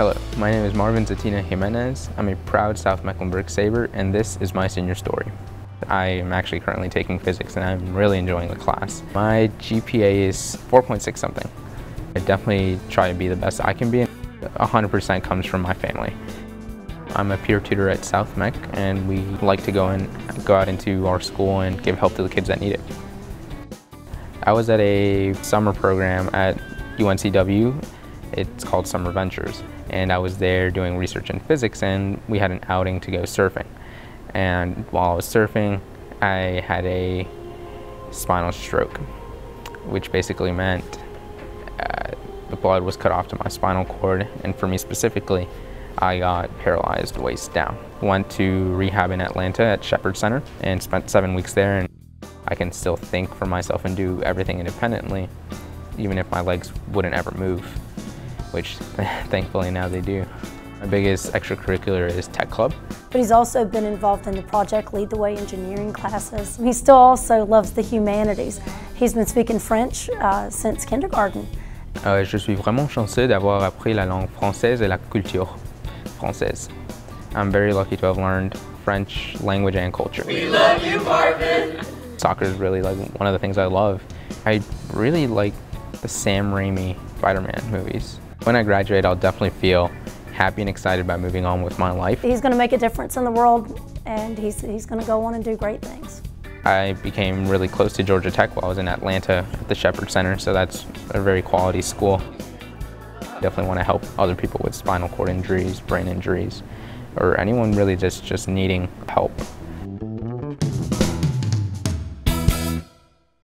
Hello, my name is Marvin Zetina Jimenez. I'm a proud South Mecklenburg Sabre and this is my senior story. I am actually currently taking physics and I'm really enjoying the class. My GPA is 4.6 something. I definitely try to be the best I can be. 100% comes from my family. I'm a peer tutor at South Meck and we like to go and go out into our school and give help to the kids that need it. I was at a summer program at UNCW. It's called Summer Ventures and I was there doing research in physics and we had an outing to go surfing. And while I was surfing, I had a spinal stroke, which basically meant uh, the blood was cut off to my spinal cord, and for me specifically, I got paralyzed waist down. Went to rehab in Atlanta at Shepherd Center and spent seven weeks there, and I can still think for myself and do everything independently, even if my legs wouldn't ever move which thankfully now they do. My biggest extracurricular is tech club. But he's also been involved in the Project Lead the Way engineering classes. He still also loves the humanities. He's been speaking French uh, since kindergarten. Euh, je suis vraiment chanceux d'avoir appris la langue française et la culture française. I'm very lucky to have learned French language and culture. We love you, Marvin! Soccer is really like one of the things I love. I really like the Sam Raimi Spider-Man movies. When I graduate, I'll definitely feel happy and excited about moving on with my life. He's going to make a difference in the world and he's, he's going to go on and do great things. I became really close to Georgia Tech while I was in Atlanta at the Shepherd Center, so that's a very quality school. Definitely want to help other people with spinal cord injuries, brain injuries, or anyone really just, just needing help.